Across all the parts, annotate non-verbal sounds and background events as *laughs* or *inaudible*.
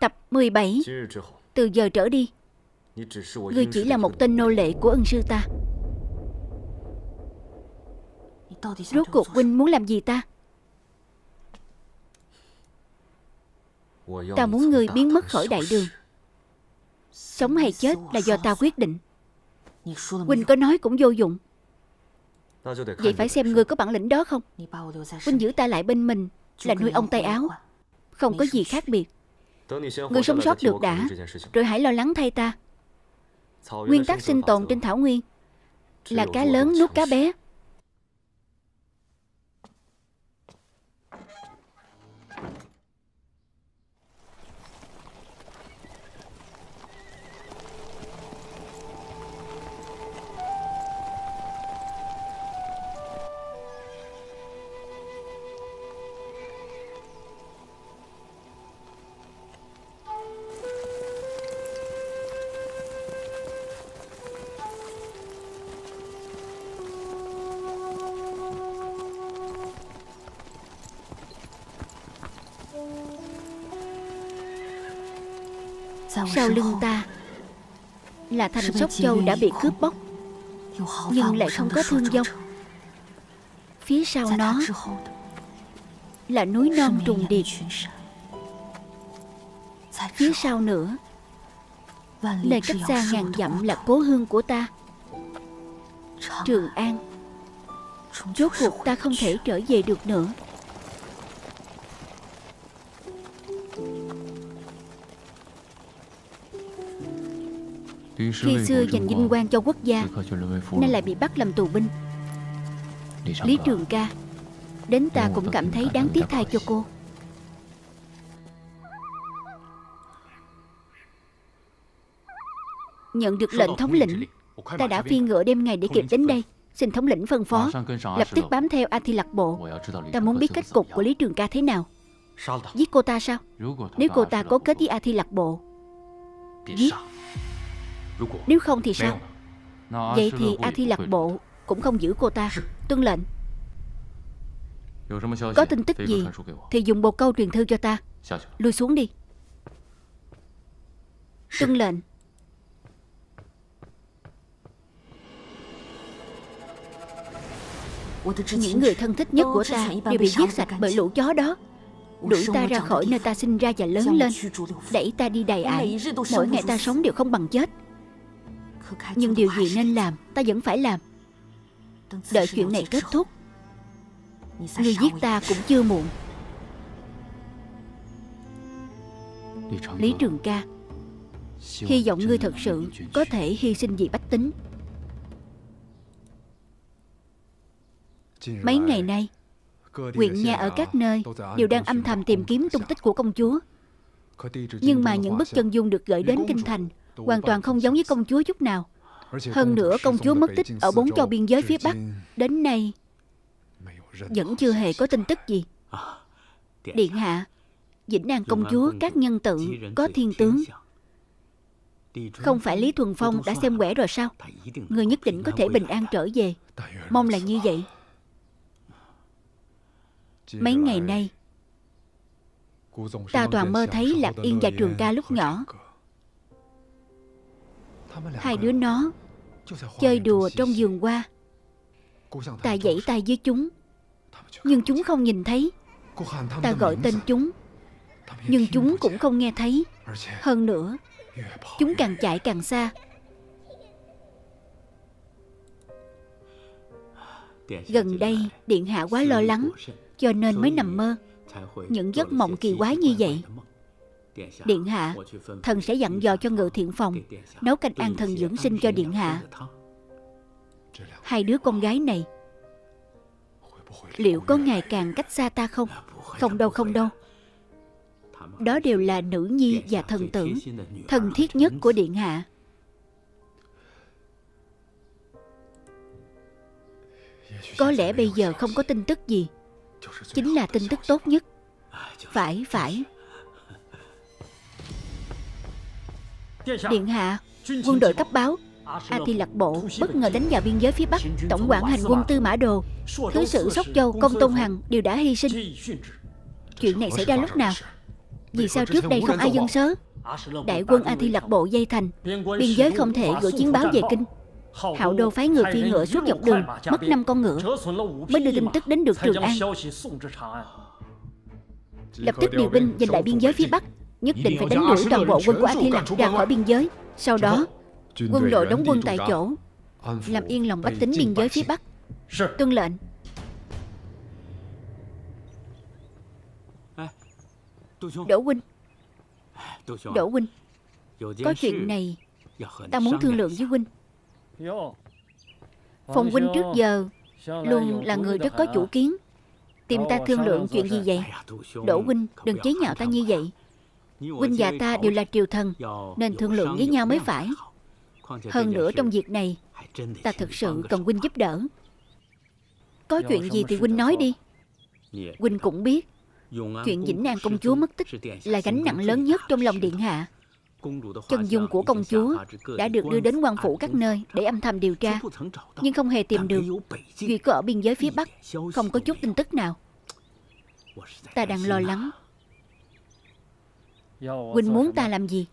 Tập 17 Từ giờ trở đi, Ngươi chỉ là một tên nô lệ của ân sư ta. Rốt cuộc huynh muốn làm gì ta? Ta muốn ngươi biến mất khỏi đại đường. Sống hay chết là do ta quyết định. Huynh có nói cũng vô dụng. Vậy phải xem ngươi có bản lĩnh đó không? Huynh giữ ta lại bên mình Là nuôi ông tay áo. Không có gì khác biệt. Ngươi sống sót được đã. Rồi hãy lo lắng thay ta. Nguyên tắc sinh tồn trên thảo nguyên Là cá lớn nuốt cá bé Sau lưng ta Là thành sóc châu đã bị cướp bóc Nhưng lại không có thương vong. Phía sau nó Là núi non trùng điệp. Phía sau nữa Nơi cách xa ngàn dặm là cố hương của ta Trường An. Rốt cuộc ta không thể trở về được nữa Khi xưa giành vinh quang cho quốc gia Nay lại bị bắt làm tù binh. Lý Trường ca Đến ta cũng cảm thấy đáng tiếc thay cho cô. Nhận được lệnh thống lĩnh Ta đã phi ngựa đêm ngày để kịp đến đây. Xin thống lĩnh phân phó. Lập tức bám theo A Thi Lạc Bộ. Ta muốn biết kết cục của Lý Trường ca thế nào? Giết cô ta sao? Nếu cô ta cố kết với A Thi Lạc Bộ Giết nếu không thì sao? Vậy thì A Thi Lạc Bộ Cũng không giữ cô ta. Tuân lệnh. Có tin tức gì Thì dùng bồ câu truyền thư cho ta. Lui xuống đi. Tuân lệnh. Những người thân thích nhất của ta Đều bị giết sạch bởi lũ chó đó. Đuổi ta ra khỏi nơi ta sinh ra và lớn lên. Đẩy ta đi đầy ải. Mỗi ngày ta sống đều không bằng chết nhưng điều gì nên làm, Ta vẫn phải làm. Đợi chuyện này kết thúc, Người giết ta cũng chưa muộn. Lý Trường ca, Hy vọng ngươi thật sự Có thể hy sinh vì bách tính. Mấy ngày nay Quyện nhà ở các nơi Đều đang âm thầm tìm kiếm tung tích của công chúa. Nhưng mà những bức chân dung được gửi đến Kinh Thành hoàn toàn không giống với công chúa chút nào. Hơn nữa công chúa mất tích ở bốn châu biên giới phía Bắc. Đến nay vẫn chưa hề có tin tức gì. Điện hạ, Vĩnh An công chúa các nhân tự có thiên tướng. Không phải Lý Thuần Phong đã xem quẻ rồi sao? Người nhất định có thể bình an trở về. Mong là như vậy. Mấy ngày nay, ta toàn mơ thấy Lạc Yên và Trường ca lúc nhỏ Hai đứa nó Chơi đùa trong vườn hoa. Ta dãy tay với chúng Nhưng chúng không nhìn thấy. Ta gọi tên chúng Nhưng chúng cũng không nghe thấy. Hơn nữa Chúng càng chạy càng xa. Gần đây Điện Hạ quá lo lắng Cho nên mới nằm mơ. Những giấc mộng kỳ quái như vậy Điện hạ Thần sẽ dặn dò cho ngự thiện phòng Nấu canh an thần dưỡng sinh cho điện hạ. Hai đứa con gái này Liệu có ngày càng cách xa ta không? Không đâu không đâu. Đó đều là nữ nhi và thần tử Thân thiết nhất của điện hạ. Có lẽ bây giờ không có tin tức gì Chính là tin tức tốt nhất. Phải phải Điện hạ, Quân đội cấp báo. A Thi Lạc Bộ bất ngờ đánh vào biên giới phía Bắc. Tổng quản hành quân Tư Mã Đồ, Thứ sử Sóc Châu, Công Tôn Hằng đều đã hy sinh. Chuyện này xảy ra lúc nào? Vì sao trước đây không ai dân sớ? Đại quân A Thi Lạc Bộ dây thành. Biên giới không thể gửi chiến báo về kinh. Hạo Đô phái người phi ngựa suốt dọc đường, Mất năm con ngựa, Mới đưa tin tức đến được Trường An. Lập tức điều binh giành lại biên giới phía Bắc. Nhất định phải đánh đuổi toàn bộ quân của A Thi Lạc ra khỏi biên giới. Sau đó Quân đội đóng quân tại chỗ Làm yên lòng bách tính biên giới phía Bắc. Tuân lệnh. Đỗ huynh. Đỗ huynh Có chuyện này Ta muốn thương lượng với huynh. Phòng huynh trước giờ Luôn là người rất có chủ kiến Tìm ta thương lượng chuyện gì vậy. Đỗ huynh đừng chế nhạo ta như vậy Huynh và ta đều là triều thần Nên thương lượng với nhau mới phải. Hơn nữa trong việc này Ta thực sự cần huynh giúp đỡ. Có chuyện gì thì huynh nói đi. Huynh cũng biết Chuyện Vĩnh An công chúa mất tích Là gánh nặng lớn nhất trong lòng điện hạ. Chân dung của công chúa đã được đưa đến quan phủ các nơi để âm thầm điều tra, nhưng không hề tìm được. Duy có ở biên giới phía Bắc, không có chút tin tức nào. Ta đang lo lắng. Huynh muốn ta làm gì?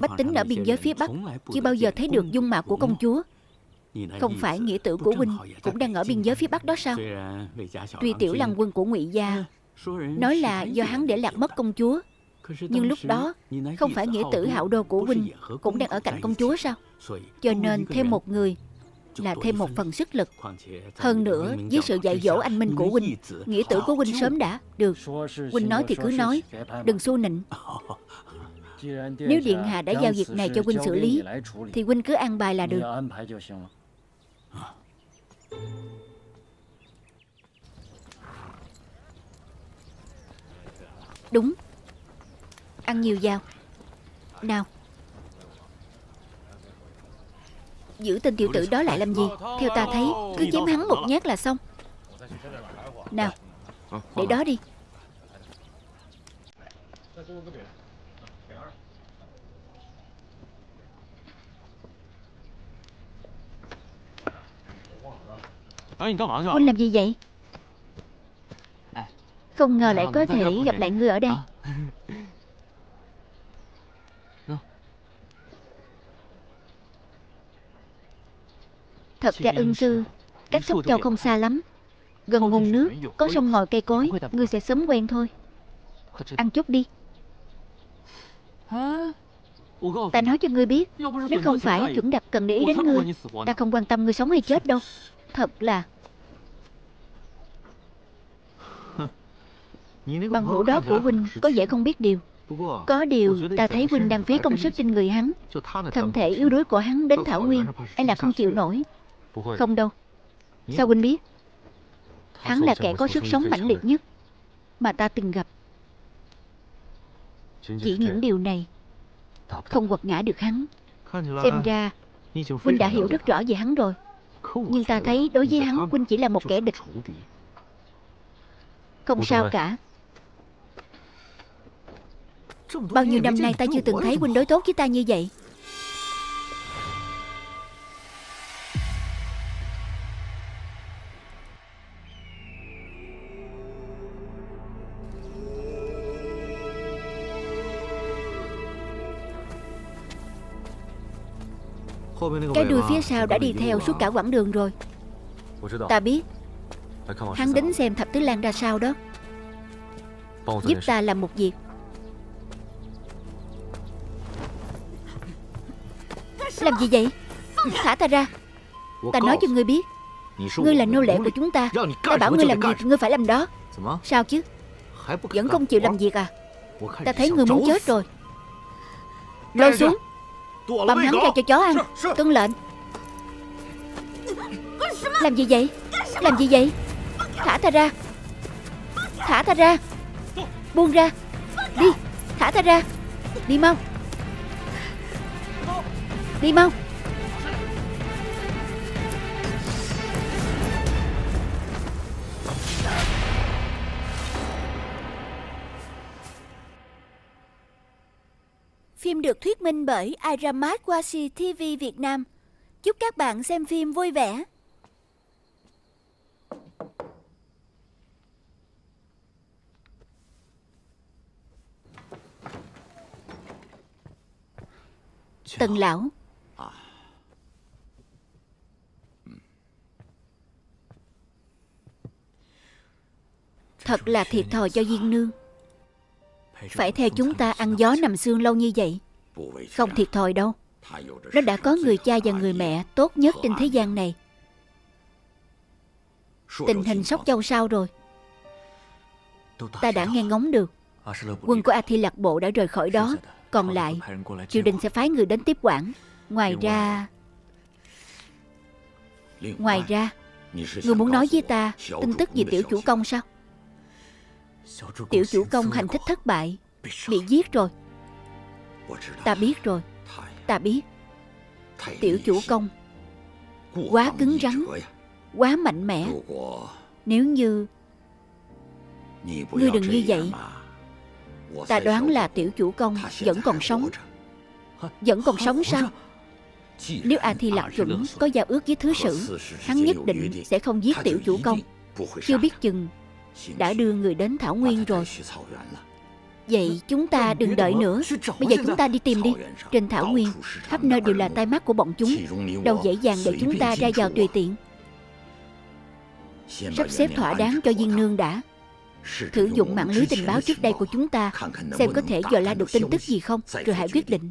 Bách tính ở biên giới phía Bắc chưa bao giờ thấy được dung mạo của công chúa. Không phải nghĩa tử của Huynh cũng đang ở biên giới phía Bắc đó sao? Tuy tiểu lăng quân của ngụy Gia. Nói là do hắn để lạc mất công chúa. Nhưng lúc đó Không phải nghĩa tử hạo đô của huynh Cũng đang ở cạnh công chúa sao? Cho nên thêm một người Là thêm một phần sức lực. Hơn nữa với sự dạy dỗ anh minh của huynh Nghĩa tử của huynh sớm đã. Được. Huynh nói thì cứ nói. Đừng xu nịnh. *laughs* Nếu Điện Hạ đã giao việc này cho huynh xử lý Thì huynh cứ an bài là được. Đúng. Ăn nhiều vào Nào Giữ tên tiểu tử đó lại làm gì? Theo ta thấy, Cứ chém hắn một nhát là xong. Nào, Để đó đi. Huynh làm gì vậy? Không ngờ lại có thể gặp lại ngươi ở đây. Thật ra ưng sư Cách Sóc Châu không xa lắm. Gần nguồn nước Có sông ngòi cây cối Ngươi sẽ sớm quen thôi. Ăn chút đi. Ta nói cho ngươi biết Nếu không phải chuẩn đặc cần để ý đến ngươi Ta không quan tâm ngươi sống hay chết đâu. Thật là *laughs* Bằng hữu đó của Huynh Có vẻ không biết điều. Có điều ta thấy Huynh đang phí công sức trên người hắn. Thân thể yếu đuối của hắn đến Thảo Nguyên hay là không chịu nổi không đâu. Sao huynh biết? Hắn là kẻ có sức sống mãnh liệt nhất Mà ta từng gặp. Chỉ những điều này Không quật ngã được hắn. Xem ra Huynh đã hiểu rất rõ về hắn rồi. Nhưng ta thấy đối với hắn Huynh chỉ là một kẻ địch. Không sao cả. Bao nhiêu năm nay ta chưa từng thấy Huynh đối tốt với ta như vậy Cái đuôi phía sau đã đi theo suốt cả quãng đường rồi. Ta biết. Hắn đến xem thập tứ lan ra sao đó. Giúp ta làm một việc. Làm gì vậy? Thả ta ra. Ta nói cho ngươi biết. Ngươi là nô lệ của chúng ta. Ta bảo ngươi làm gì thì ngươi phải làm đó. Sao chứ? Vẫn không chịu làm việc à? Ta thấy ngươi muốn chết rồi. Lôi xuống Băm hắn ra cho chó ăn. Tuân lệnh. Làm gì vậy? Làm gì vậy? Thả ta ra. Thả ta ra. Buông ra. Đi. Thả ta ra. Đi mau. Đi mau Phim được thuyết minh bởi Iramat Washi TV Việt Nam. Chúc các bạn xem phim vui vẻ. Tần lão Thật là thiệt thòi cho Diên Nương phải theo chúng ta ăn gió nằm xương lâu như vậy? Không thiệt thòi đâu. Nó đã có người cha và người mẹ tốt nhất trên thế gian này. Tình hình Sóc Châu sao rồi? Ta đã nghe ngóng được. Quân của A Thi Lạc Bộ đã rời khỏi đó. Còn lại, Triều đình sẽ phái người đến tiếp quản. Ngoài ra Ngoài ra, Người muốn nói với ta Tin tức về tiểu chủ công sao? Tiểu chủ công hành thích thất bại. Bị giết rồi. Ta biết rồi. Ta biết. Tiểu chủ công. Quá cứng rắn. Quá mạnh mẽ. Nếu như Ngươi đừng như vậy. Ta đoán là tiểu chủ công Vẫn còn sống. Vẫn còn sống sao? Nếu A Thi Lạc Chuẩn có giao ước với thứ sử Hắn nhất định sẽ không giết tiểu chủ công. Chưa biết chừng đã đưa người đến Thảo Nguyên rồi. Vậy chúng ta đừng đợi nữa. Bây giờ chúng ta đi tìm đi. Trên Thảo Nguyên Khắp nơi đều là tai mắt của bọn chúng Đâu dễ dàng để chúng ta ra vào tùy tiện. Sắp xếp thỏa đáng cho Diên Nương đã. Thử dụng mạng lưới tình báo trước đây của chúng ta Xem có thể dò la được tin tức gì không Rồi hãy quyết định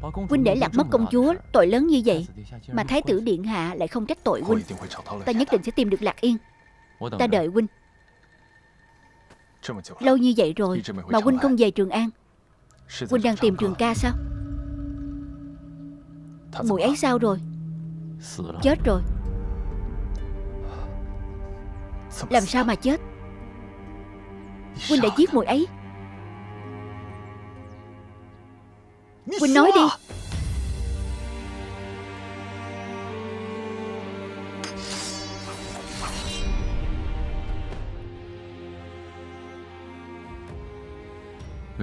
Huynh để lạc mất công chúa Tội lớn như vậy Mà Thái tử Điện Hạ lại không trách tội Huynh? Ta nhất định sẽ tìm được Lạc Yên. Ta đợi Huynh. Lâu như vậy rồi Mà Huynh không về Trường An Huynh đang tìm Trường ca sao? Mùi ấy sao rồi? Chết rồi. Làm sao mà chết? Huynh đã giết mùi ấy Quỳnh nói đi.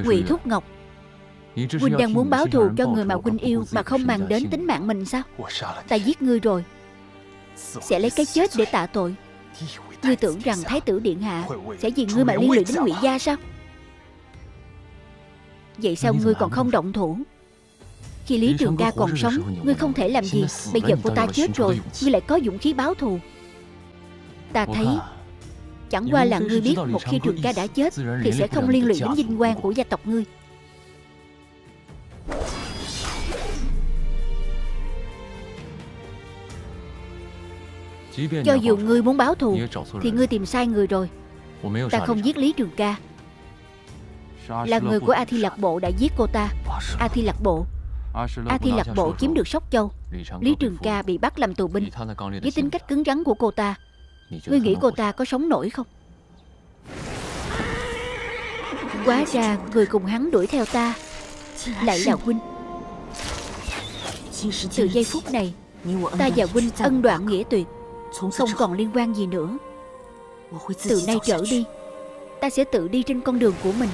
Ngụy Thúc Ngọc. Huynh đang muốn báo thù cho người mà Huynh yêu Mà không màng đến tính mạng mình sao? Ta giết ngươi rồi. Sẽ lấy cái chết để tạ tội. Ngươi tưởng rằng Thái tử Điện Hạ Sẽ vì ngươi mà liên lụy đến Ngụy Gia sao? Vậy sao ngươi còn không động thủ khi Lý Trường ca còn sống Ngươi không thể làm gì Bây giờ cô ta chết rồi Ngươi lại có dũng khí báo thù. Ta thấy Chẳng qua là ngươi biết Một khi Trường ca đã chết Thì sẽ không liên lụy đến vinh quang của gia tộc ngươi. Cho dù ngươi muốn báo thù Thì ngươi tìm sai người rồi. Ta không giết Lý Trường ca. Là người của A Thi Lạc Bộ đã giết cô ta. A Thi Lạc Bộ A Thi Lạc Bộ chiếm được Sóc Châu. Lý Trường Ca bị bắt làm tù binh. Với tính cách cứng rắn của cô ta Ngươi nghĩ cô ta có sống nổi không? Quá ra người cùng hắn đuổi theo ta. Lại là huynh. Từ giây phút này Ta và huynh ân đoạn nghĩa tuyệt. Không còn liên quan gì nữa. Từ nay trở đi Ta sẽ tự đi trên con đường của mình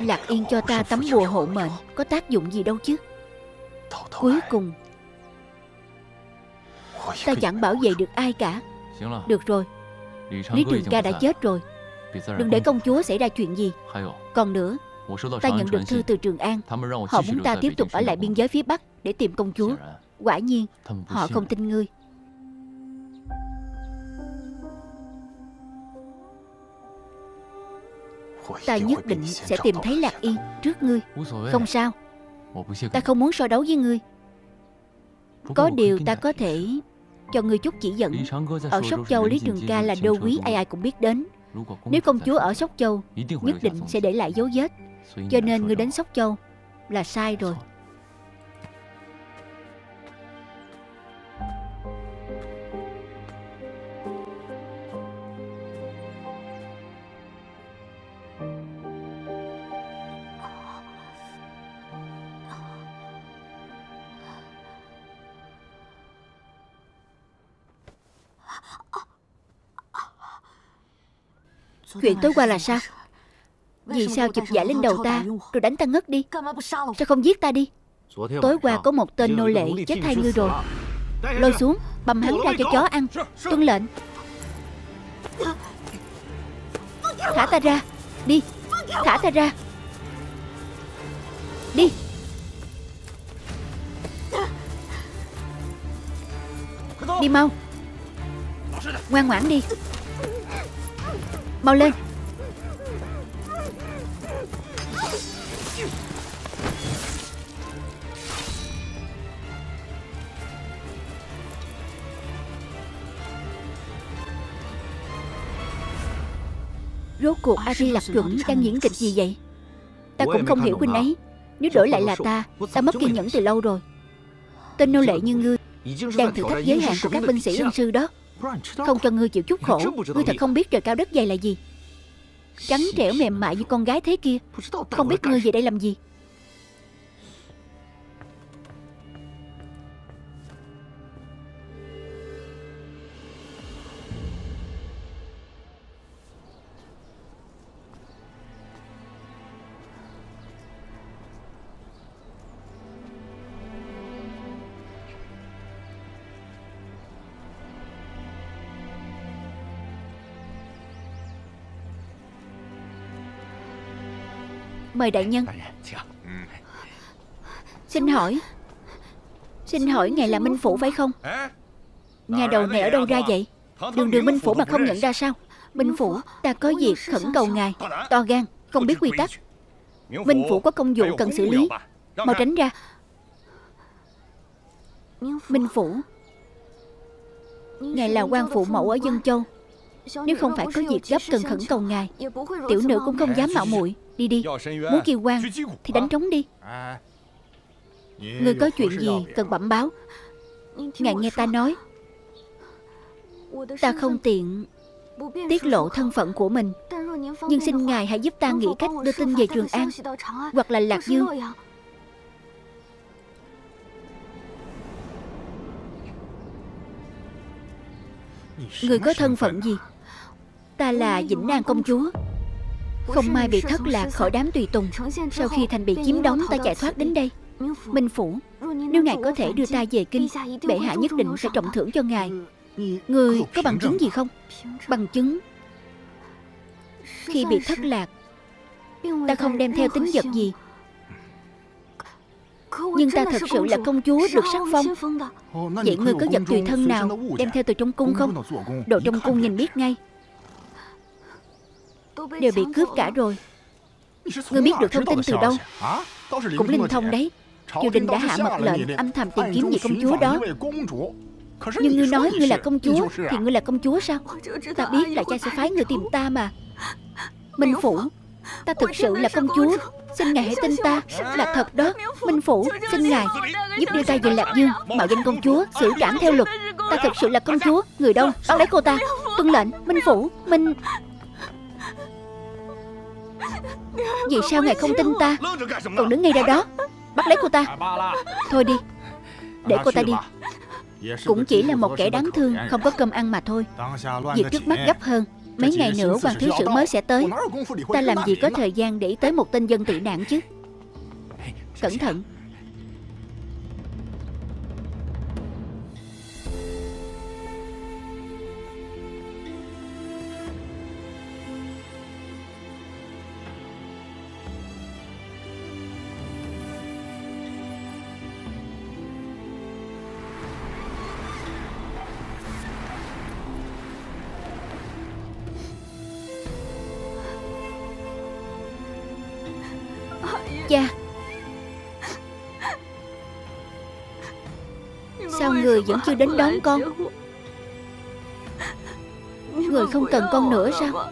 Lạc Yên cho ta tấm bùa hộ mệnh, Có tác dụng gì đâu chứ? Cuối cùng, Ta chẳng bảo vệ được ai cả. Được rồi, Lý Trường ca đã chết rồi. Đừng để công chúa xảy ra chuyện gì. Còn nữa, Ta nhận được thư từ Trường An. Họ muốn ta tiếp tục ở lại biên giới phía Bắc Để tìm công chúa. Quả nhiên, Họ không tin ngươi. Ta nhất định sẽ tìm thấy Lạc Yên trước ngươi. Không sao. Ta không muốn so đấu với ngươi. Có điều ta có thể cho ngươi chút chỉ dẫn. Ở Sóc Châu Lý Trường Ca là đô quý ai ai cũng biết đến. Nếu công chúa ở Sóc Châu Nhất định sẽ để lại dấu vết. Cho nên ngươi đến Sóc Châu Là sai rồi chuyện tối qua là sao? Vì sao chụp giải lên đầu ta? Rồi đánh ta ngất đi. Sao không giết ta đi? Tối qua có một tên nô lệ chết hai ngươi rồi. Lôi xuống Bầm hắn ra cho chó ăn. Tuân lệnh. Thả ta ra. Đi. Thả ta ra. Đi. Đi mau. Ngoan ngoãn đi Mau lên. Rốt cuộc Ari Lạc Chuẩn đang diễn kịch gì vậy? Ta cũng không hiểu huynh ấy Nếu đổi lại là ta Ta mất kiên nhẫn từ lâu rồi. Tên nô lệ như ngươi Đang thử thách giới hạn của các binh sĩ ân sư đó không cho ngươi chịu chút khổ. Ngươi thật không biết trời cao đất dày là gì. Trắng trẻo mềm mại như con gái thế kia. Không biết ngươi về *laughs* đây làm gì Mời đại nhân. Xin hỏi. Xin hỏi ngài là Minh Phủ phải không? Nhà đầu này ở đâu ra vậy? Đường đường Minh Phủ mà không nhận ra sao? Minh Phủ ta có việc khẩn cầu ngài. To gan Không biết quy tắc. Minh Phủ có công vụ cần xử lý. Mau tránh ra. Minh Phủ. Ngài là quan phụ mẫu ở Dân Châu. Nếu không phải có việc gấp cần khẩn cầu ngài Tiểu nữ cũng không dám mạo muội Đi đi. Muốn kêu quan Thì đánh trống đi. Người có chuyện gì cần bẩm báo. Ngài nghe ta nói. Ta không tiện Tiết lộ thân phận của mình. Nhưng xin Ngài hãy giúp ta nghĩ cách đưa tin về Trường An Hoặc là Lạc Dương. Người có thân phận gì? Ta là Vĩnh An công chúa không may bị thất lạc khỏi đám tùy tùng, Sau khi thành bị chiếm đóng ta chạy thoát đến đây, Minh Phủ, Nếu ngài có thể đưa ta về kinh, Bệ hạ nhất định sẽ trọng thưởng cho ngài. Người có bằng chứng gì không? Bằng chứng. Khi bị thất lạc, Ta không đem theo tính vật gì. Nhưng ta thật sự là công chúa được sắc phong. Vậy người có vật tùy thân nào Đem theo từ trong cung không? Đồ trong cung nhìn biết ngay. Đều bị cướp cả rồi. Ngươi biết được thông tin từ đâu? Cũng linh thông đấy. Triều đình đã hạ mật lệnh âm thầm tìm kiếm vị công chúa đó. Nhưng ngươi nói ngươi là công chúa Thì ngươi là công chúa sao? Ta biết là cha sẽ phái người tìm ta mà. Minh Phủ Ta thực sự là công chúa. Xin ngài hãy tin ta Là thật đó. Minh Phủ Xin ngài Giúp đưa ta về Lạc Dương Mạo danh công chúa Xử trảm theo luật. Ta thực sự là công chúa Người đâu? Bắt lấy cô ta Tuân lệnh Minh Phủ Minh vì sao ngài không tin ta? Còn đứng ngay ra đó, Bắt lấy cô ta. Thôi đi, Để cô ta đi. Cũng chỉ là một kẻ đáng thương, Không có cơm ăn mà thôi. Việc trước mắt gấp hơn. Mấy ngày nữa hoàng thứ sử mới sẽ tới. Ta làm gì có thời gian để tới một tên dân tị nạn chứ? Cẩn thận. gia Sao người vẫn chưa đến đón con? Người không cần con nữa sao?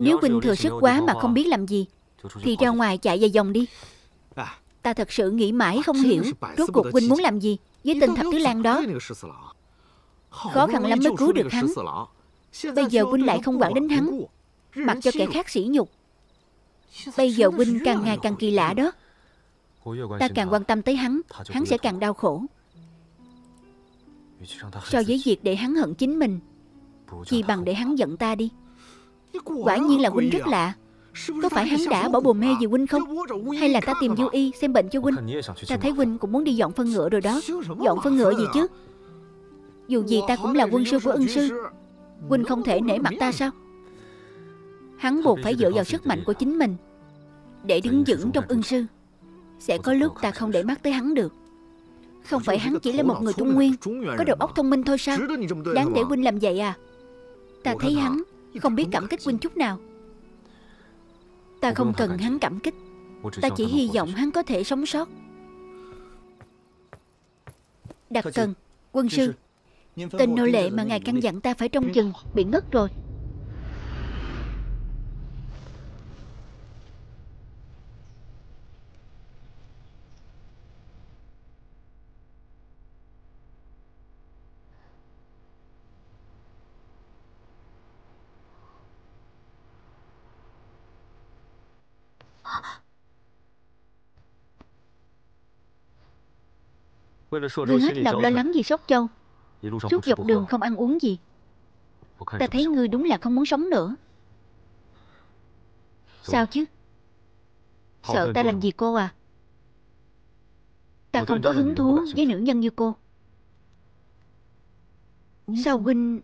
Nếu huynh thừa sức quá mà không biết làm gì Thì ra ngoài chạy về dòng đi. Ta thật sự nghĩ mãi không hiểu Rốt cuộc huynh muốn làm gì Với tên thập tứ lan đó. Khó khăn lắm mới cứu được hắn. Bây giờ huynh lại không quản đến hắn. Mặc cho kẻ khác sỉ nhục. Bây giờ huynh càng ngày càng kỳ lạ đó. Ta càng quan tâm tới hắn Hắn sẽ càng đau khổ. So với việc để hắn hận chính mình Chỉ bằng để hắn giận ta đi Quả nhiên là huynh rất lạ. Có phải hắn đã bỏ bồ mê vì huynh không? Hay là ta tìm du y xem bệnh cho huynh? Ta thấy huynh cũng muốn đi dọn phân ngựa rồi đó. Dọn phân ngựa gì chứ? Dù gì ta cũng là quân sư của ân sư. Huynh không thể nể mặt ta sao? Hắn buộc phải dựa vào sức mạnh của chính mình Để đứng vững trong ân sư. Sẽ có lúc ta không để mắt tới hắn được. Không phải hắn chỉ là một người trung nguyên. Có đầu óc thông minh thôi sao? Đáng để huynh làm vậy à? Ta thấy hắn không biết cảm kích huynh chút nào. Ta không cần hắn cảm kích. Ta chỉ hy vọng hắn có thể sống sót. Đặc cần Quân sư Tên nô lệ mà ngài căn dặn ta phải trông chừng Bị ngất rồi Ngươi hết lòng lo lắng vì sốt châu? Suốt dọc đường không ăn uống gì? Ta thấy ngươi đúng là không muốn sống nữa. Sao chứ? Sợ ta làm gì cô à? Ta không có hứng thú với nữ nhân như cô. Sao huynh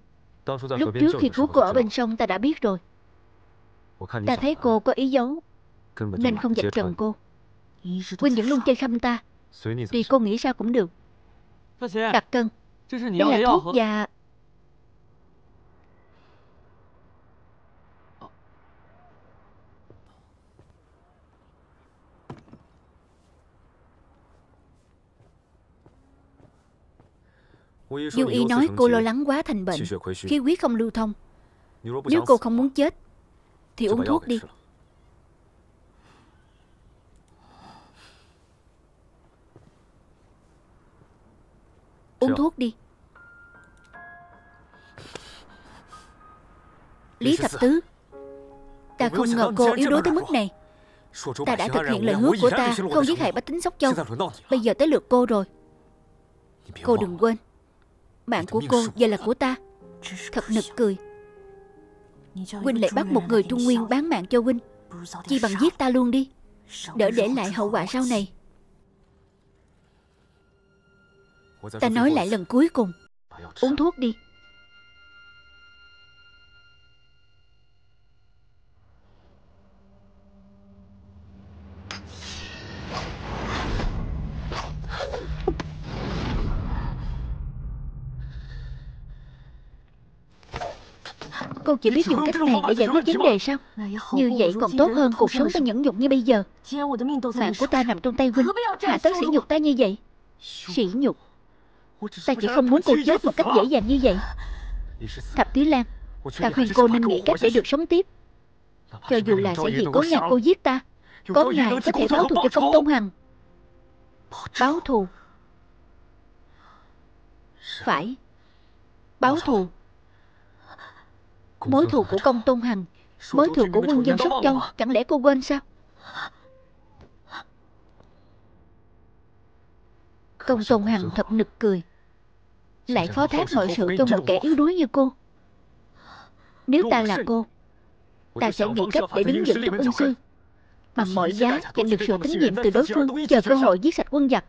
Lúc trước khi cứu cô ở bên sông ta đã biết rồi. Ta thấy cô có ý giấu Nên không dạy trần cô. Huynh vẫn luôn chơi khăm ta. Tùy cô nghĩ sao cũng được. Vâng, à? Đặt cân. Đây là thuốc và Dương Y nói cô lo lắng quá thành bệnh. Khi huyết không lưu thông. Nếu cô không muốn chết Thì uống thuốc đi. Uống thuốc đi. Lý Thập Tứ Ta không ngờ cô yếu đuối tới mức này. Ta đã thực hiện lời hứa của ta Không giết hại bách tính Sóc Châu. Bây giờ tới lượt cô rồi. Cô đừng quên Mạng của cô giờ là của ta. Thật nực cười. Huynh lại bắt một người Trung Nguyên bán mạng cho Huynh. Chi bằng giết ta luôn đi. Đỡ để lại hậu quả sau này. Ta nói lại lần cuối cùng. Uống thuốc đi. Cô chỉ biết dùng cách này để giải quyết vấn đề sao? Như vậy còn tốt hơn cuộc sống ta nhẫn nhục như bây giờ. Mạng của ta nằm trong tay huynh Hạ tất sỉ nhục. ta như vậy. Sỉ nhục. Ta chỉ không muốn cô chết một cách dễ dàng như vậy. Thập Thúy Lan, Ta khuyên cô nên nghĩ cách để được sống tiếp. Cho dù là sẽ gì cố nhà cô giết ta, Có ngày có thể báo thù cho công tôn hằng. Báo thù. Phải. Báo thù. Mối thù của công tôn hằng, Mối thù của quân dân Sóc Châu Chẳng lẽ cô quên sao? Công Tôn Hằng thật nực cười. Lại phó thác mọi sự cho một kẻ yếu đuối như cô. Nếu ta là cô Ta sẽ nghĩ cách để đứng vững trong ưng sư Bằng mọi giá giành được sự tín nhiệm từ đối phương Chờ cơ hội giết sạch quân giặc.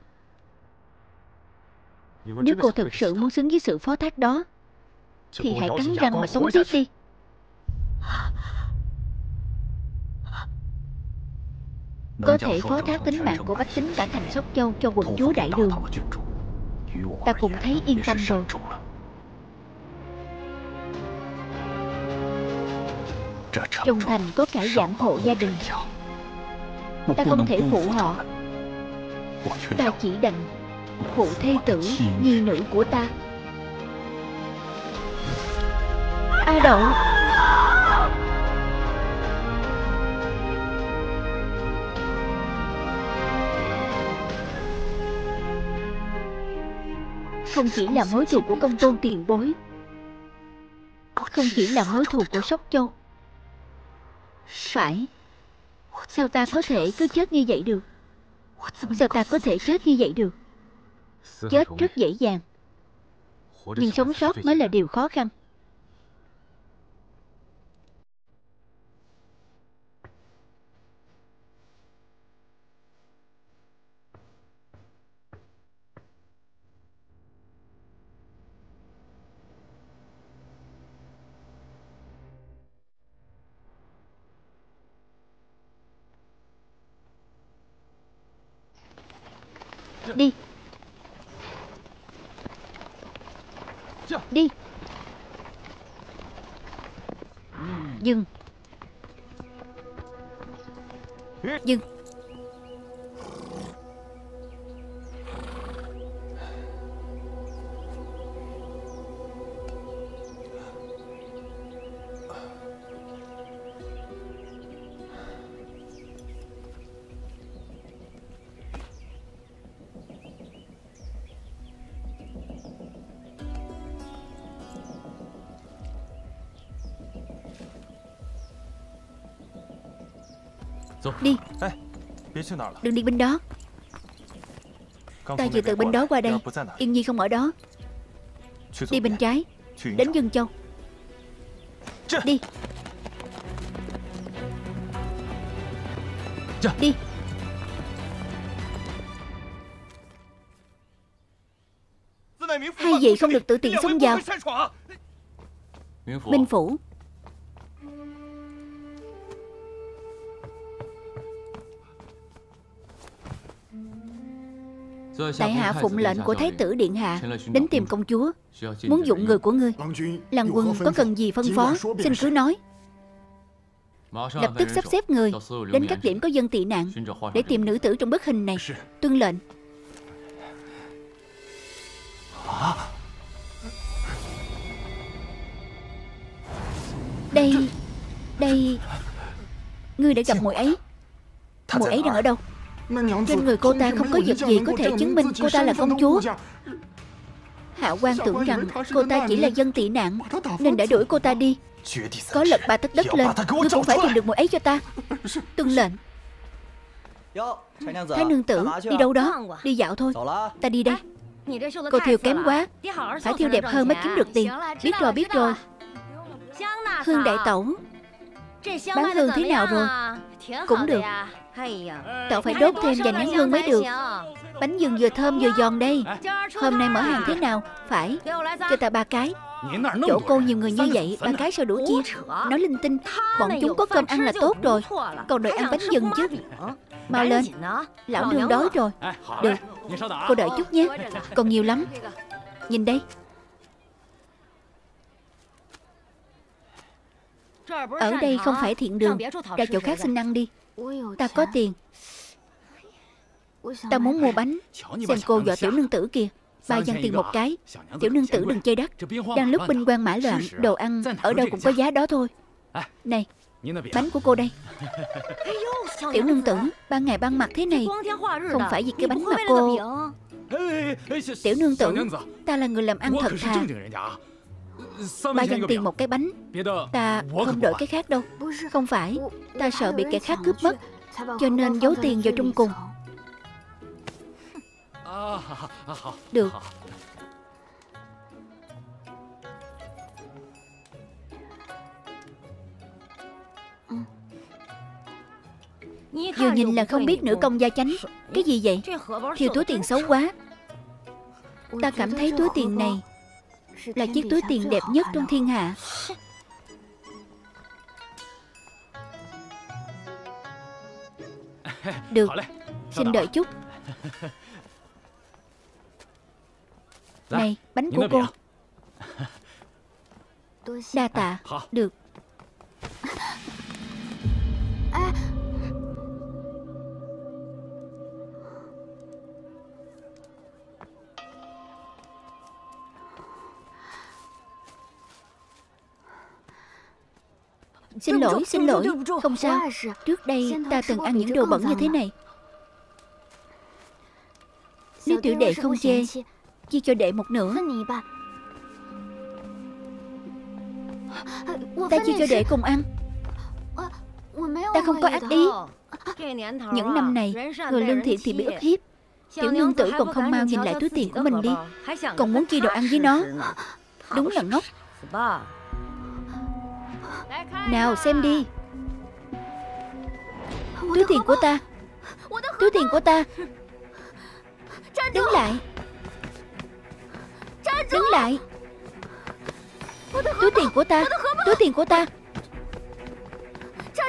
Nếu cô thực sự muốn xứng với sự phó thác đó Thì hãy cắn răng mà sống tiếp đi. Có thể phó thác tính mạng của bách tính cả thành Sóc Châu cho quận chúa đại đường. Ta cũng thấy yên tâm rồi. Trong thành có cả giảm hộ gia đình. Ta không thể phụ họ. Ta chỉ đành phụ thê tử nhi nữ của ta. A Đậu Không chỉ là mối thù của công tôn tiền bối, Không chỉ là mối thù của Sóc Châu. Phải. Sao ta có thể cứ chết như vậy được? Sao ta có thể chết như vậy được? Chết rất dễ dàng. Nhưng sống sót mới là điều khó khăn. Đi. Đi. Dừng. Dừng. Đi. Đừng đi bên đó. Ta vừa từ bên đó qua đây. Yên Nhi không ở đó. Đi bên trái. Đến Dương Châu. Đi. Đi. Hai vị không được tự tiện xông vào Minh Phủ Tại hạ phụng lệnh của Thái tử Điện Hạ Đến tìm công chúa Muốn dụng người của ngươi. Làng quân có cần gì phân phó Xin cứ nói. Lập tức sắp xếp người Đến các điểm có dân tị nạn Để tìm nữ tử trong bức hình này. Tuân lệnh. Đây Đây Ngươi đã gặp muội ấy. Muội ấy đang ở đâu trên người cô ta không có vật gì có thể chứng minh cô ta là công chúa. Hạ quan tưởng rằng cô ta chỉ là dân tị nạn Nên đã đuổi cô ta đi. Có lật ba tấc đất lên Ngươi cũng phải tìm được một ấy cho ta. *laughs* Tuân lệnh. Thái nương tử đi đâu đó Đi dạo thôi. Ta đi đây. Cô thiêu kém quá. Phải thiêu đẹp hơn mới kiếm được tiền. Biết rồi biết rồi. Hương đại tẩu Bán hương thế nào rồi? Cũng được. Cậu phải đốt thêm vài nén hương mới được. Bánh dừng vừa thơm vừa giòn đây. Hôm nay mở hàng thế nào? Phải. Cho ta ba cái. Chỗ cô nhiều người như vậy Ba cái sao đủ chia. Nói linh tinh Bọn chúng có cơm ăn là tốt rồi. Còn đòi ăn bánh dừng chứ. Mau lên. Lão nương đói rồi. Được. Cô đợi chút nhé. Còn nhiều lắm. Nhìn đây Ở đây không phải thiện đường. Ra chỗ khác xin ăn đi. Ta có tiền. Ta muốn mua bánh. Xem cô dọa tiểu nương tử kìa. Ba văn tiền một cái. Tiểu nương tử đừng chơi đắt Đang lúc binh quan mã loạn Đồ ăn ở đâu cũng có giá đó thôi. Này Bánh của cô đây. *laughs* Tiểu nương tử Ban ngày ban mặt thế này. Không phải vì cái bánh mà cô. Tiểu nương tử Ta là người làm ăn thật thà Ba dành tiền một cái bánh. Ta không đổi cái khác đâu. Không phải. Ta sợ bị kẻ khác cướp mất. Cho nên giấu tiền vào trong cùng. *laughs* Được. Vừa nhìn là không biết nữ công gia chánh. Cái gì vậy? Thiêu túi tiền xấu quá. Ta cảm thấy túi tiền này là chiếc túi tiền đẹp nhất trong thiên hạ. *laughs* Được Xin đợi chút. *laughs* Này bánh của cô. *laughs* Đa tạ. Được. Xin lỗi, xin lỗi. Không sao. Trước đây ta từng ăn những đồ bẩn như thế này. Nếu tiểu đệ không chê Chia. cho đệ một nửa. Ta chia cho đệ cùng ăn. Ta không có ác ý. Những năm này Người lương thiện thì bị ức hiếp. Tiểu nương tử còn không mau nhìn lại túi tiền của mình đi. Còn muốn chia đồ ăn với nó? Đúng là ngốc nào, xem đi. Túi tiền của ta. Túi tiền của ta. Đứng lại. Đứng lại. Túi tiền của ta. Túi tiền của ta.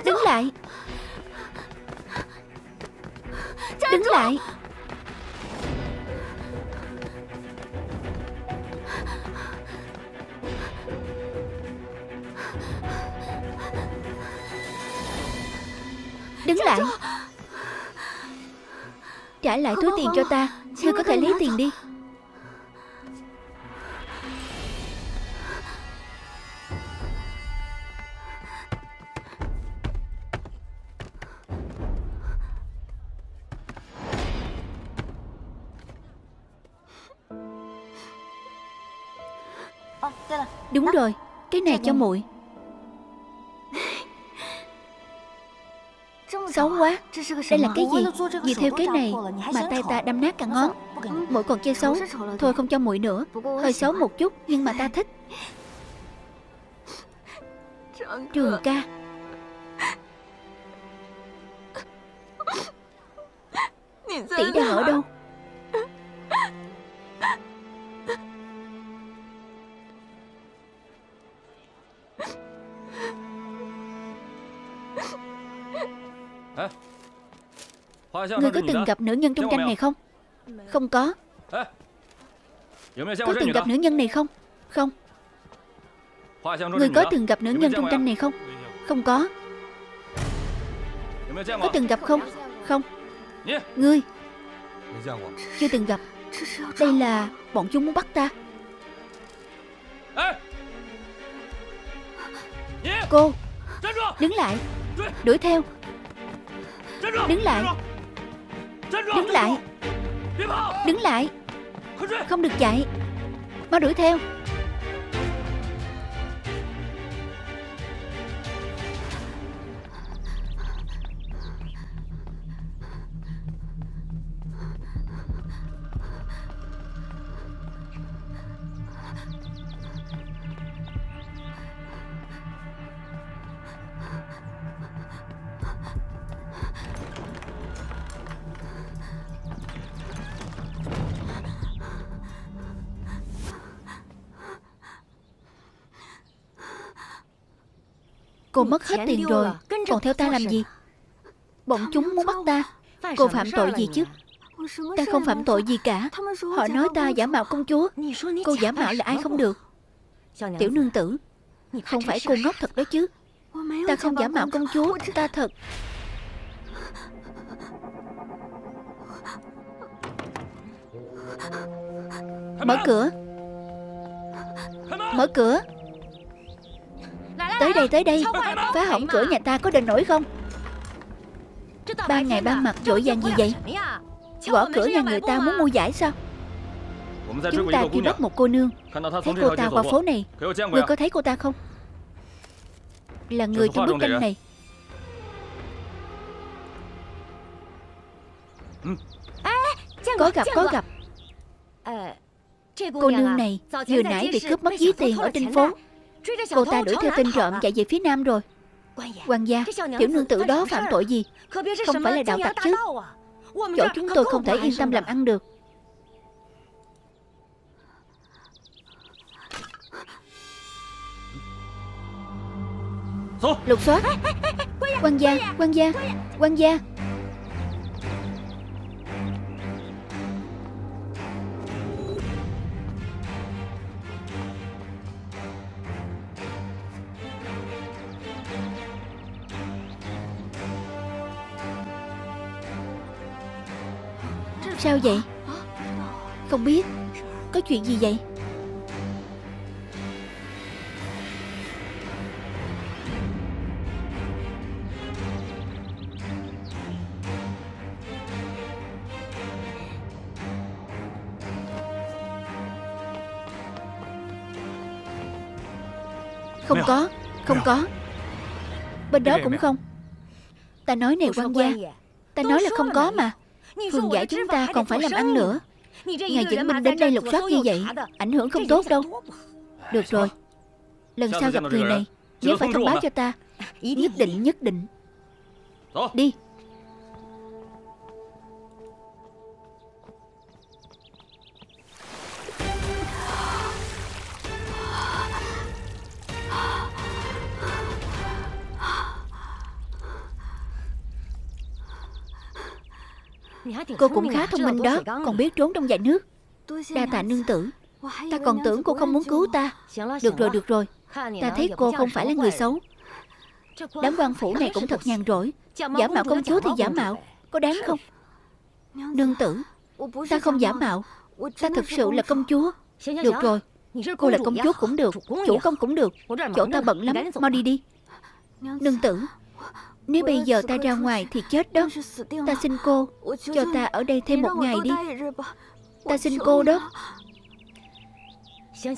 Đứng lại. Đứng lại. Đứng lại. Trả lại túi tiền cho ta. Ngươi có thể lấy tiền đi. Đúng rồi, Cái này cho muội. Xấu quá. Đây là cái gì? Vì theo cái này Mà tay ta đâm nát cả ngón Muội còn chơi xấu Thôi không cho muội nữa. Hơi xấu một chút Nhưng mà ta thích. Trường ca. Tỷ đang ở đâu Ngươi có từng gặp nữ nhân trong tranh này không? Không có. Có từng gặp nữ nhân này không? Không. Ngươi có từng gặp nữ nhân trong tranh này không? Không có. Có từng gặp không? Không. Ngươi. Chưa từng gặp. Đây là bọn chúng muốn bắt ta. Cô. Đứng lại. Đuổi theo. Đứng lại Đứng lại. Đứng lại. Không được chạy. Mau đuổi theo Cô mất hết tiền rồi. Còn theo ta làm gì? Bọn chúng muốn bắt ta. Cô phạm tội gì chứ? Ta không phạm tội gì cả. Họ nói ta giả mạo công chúa. Cô giả mạo là ai không được. Tiểu nương tử Không phải cô ngốc thật đó chứ. Ta không giả mạo công chúa Ta thật. Mở cửa. Mở cửa Tới đây tới đây. Phá hỏng cửa nhà ta có đền nổi không? Ban ngày ban mặt vội vàng gì vậy? Gõ cửa nhà người ta muốn mua giải sao? Chúng ta truy bắt một cô nương Thấy cô ta qua phố này Người có thấy cô ta không? Là người trong bức tranh này. Có gặp có gặp. Cô nương này Vừa nãy bị cướp mất ví tiền ở trên phố Cô ta đuổi theo tên trộm chạy về phía nam rồi. Quan gia Tiểu nương tử đó phạm tội gì? Không phải là đạo tặc chứ. Chỗ chúng tôi không thể yên tâm làm ăn được. Lục soát. Quan gia quan gia quan gia Sao vậy? Không biết. Có chuyện gì vậy? Không có Không có. Bên đó cũng không. Ta nói này quan gia. Ta nói là không có mà Phường giải chúng ta còn phải làm ăn nữa. Ngài dẫn binh đến đây lục soát như vậy Ảnh hưởng không tốt đâu. Được rồi. Lần sau gặp người này Nhớ phải thông báo cho ta. Nhất định nhất định. Đi Cô cũng khá thông minh đó. Còn biết trốn trong dải nước. Đa tạ nương tử. Ta còn tưởng cô không muốn cứu ta. Được rồi được rồi. Ta thấy cô không phải là người xấu. Đám quan phủ này cũng thật nhàn rỗi. Giả mạo công chúa thì giả mạo. Có đáng không? Nương tử Ta không giả mạo. Ta thực sự là công chúa. Được rồi. Cô là công chúa cũng được. Chủ công cũng được. Chỗ ta bận lắm. Mau đi đi. Nương tử nếu bây giờ ta ra ngoài thì chết đó. Ta xin cô, Cho ta ở đây thêm một ngày đi. Ta xin cô đó.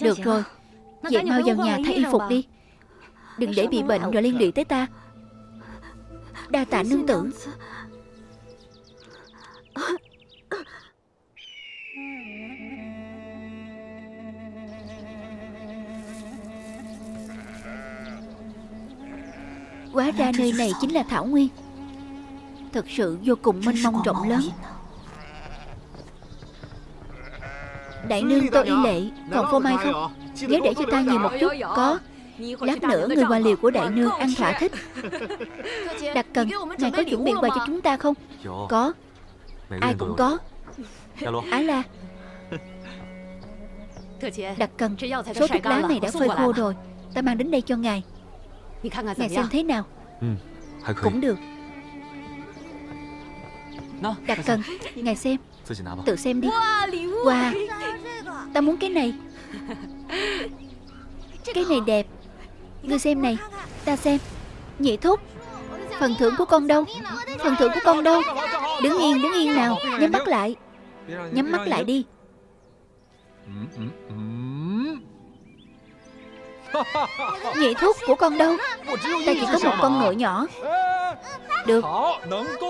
Được rồi. Vậy mau vào nhà thay y phục đi. Đừng để bị bệnh rồi liên lụy tới ta. Đa tạ nương tử. Quá ra nơi này chính là Thảo Nguyên. Thật sự vô cùng mênh mông rộng lớn. Đại nương tôi Y Lệ, Còn phô mai không? Nhớ để cho ta nhiều một chút, Có. Lát nữa người qua liều của đại nương ăn thỏa thích. Đặc cần, Ngài có chuẩn bị quà cho chúng ta không? Có. Ai cũng có. Á la. Đặc cần, Số thuốc lá này đã phơi khô rồi. Ta mang đến đây cho ngài. Ngài xem thế nào. Cũng được. Đặc cần Ngài xem. Tự xem đi. Wow Ta muốn cái này. Cái này đẹp. Ngươi xem này. Ta xem. Nhị thúc. Phần thưởng của con đâu? Phần thưởng của con đâu? Đứng yên đứng yên nào. Nhắm mắt lại. Nhắm mắt lại đi Nhị thúc của con đâu? Ta chỉ có một con ngựa nhỏ. Được.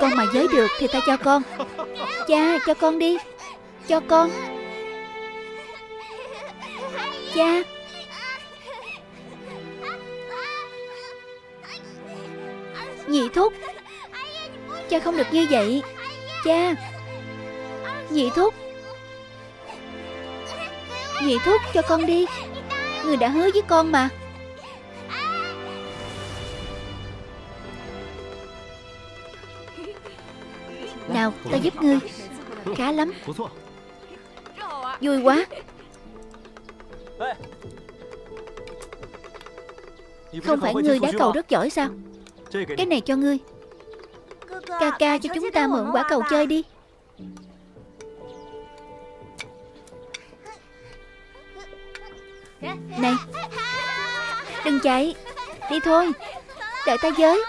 Con mà giới được thì ta cho con. Cha, cho con đi. Cho con. Cha. Nhị thúc Cha không được như vậy. Cha. Nhị thúc Nhị thúc cho con đi. Người đã hứa với con mà. Nào ta giúp ngươi. Khá lắm. Vui quá. Không phải ngươi đá cầu rất giỏi sao? Cái này cho ngươi. Ca ca cho chúng ta mượn quả cầu chơi đi. Chạy Đi thôi, Đợi ta với.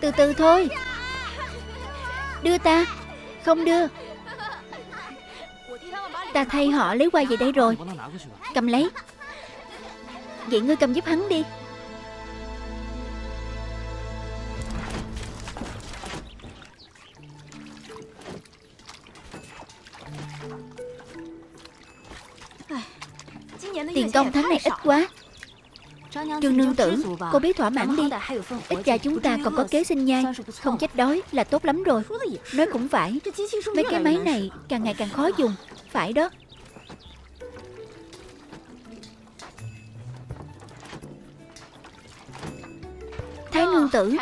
Từ từ thôi. Đưa ta. Không đưa. Ta thay họ lấy qua về đây rồi. Cầm lấy. Vậy ngươi cầm giúp hắn đi. Tiền công tháng này ít quá. Trương nương tử, Cô biết thỏa mãn đi. Ít ra chúng ta còn có kế sinh nhai. Không chết đói là tốt lắm rồi. Nói cũng phải. Mấy cái máy này càng ngày càng khó dùng. Phải đó. Thái nương tử,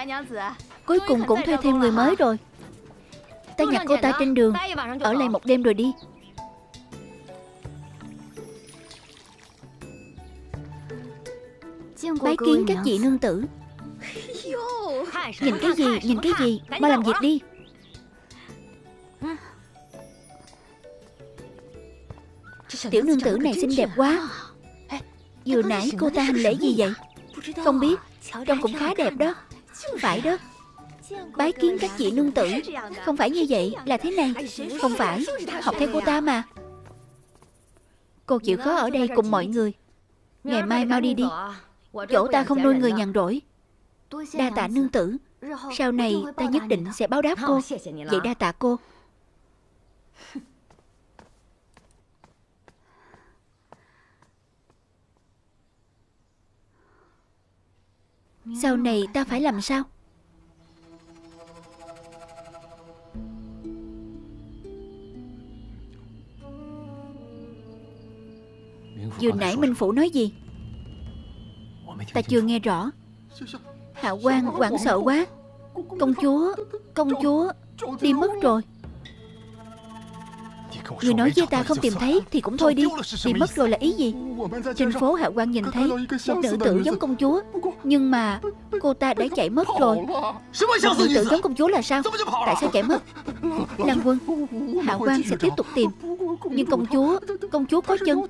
Cuối cùng cũng thuê thêm người mới rồi. Ta nhặt cô ta trên đường. Ở lại một đêm rồi đi. Bái kiến các vị nương tử. Nhìn cái gì, nhìn cái gì? Mau làm việc đi. Tiểu nương tử này xinh đẹp quá. Vừa nãy cô ta hành lễ gì vậy? Không biết Trông cũng khá đẹp đó. Phải đó. Bái kiến các chị nương tử. Không phải như vậy là thế này. Không phải Học theo cô ta mà. Cô chịu khó ở đây cùng mọi người. Ngày mai mau đi đi. Chỗ ta không nuôi người nhàn rỗi. Đa tạ nương tử. Sau này ta nhất định sẽ báo đáp cô. Vậy đa tạ cô. *laughs* Sau này ta phải làm sao? Vừa nãy Minh Phủ nói gì Ta chưa nghe rõ. Hạ quan hoảng sợ quá. Công chúa Công chúa Đi mất rồi Người nói với ta không tìm thấy Thì cũng thôi đi Đi mất rồi là ý gì? Trên phố Hạ quan nhìn thấy Một nữ tử giống công chúa. Nhưng mà cô ta đã chạy mất rồi. Một nữ tử giống công chúa là sao? Tại sao chạy mất? Lăng quân Hạ quan sẽ tiếp tục tìm. Nhưng công chúa Công chúa có chân?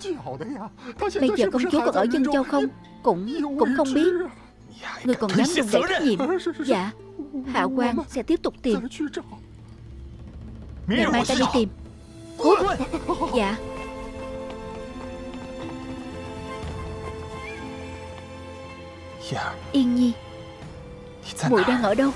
Bây giờ công chúa còn ở dân châu không? Cũng cũng không biết. Người còn dám đùn đẩy trách nhiệm Dạ Hạ quan sẽ tiếp tục tìm. Ngày mai ta đi tìm Cút Dạ. Yên Nhi Muội đang ở đâu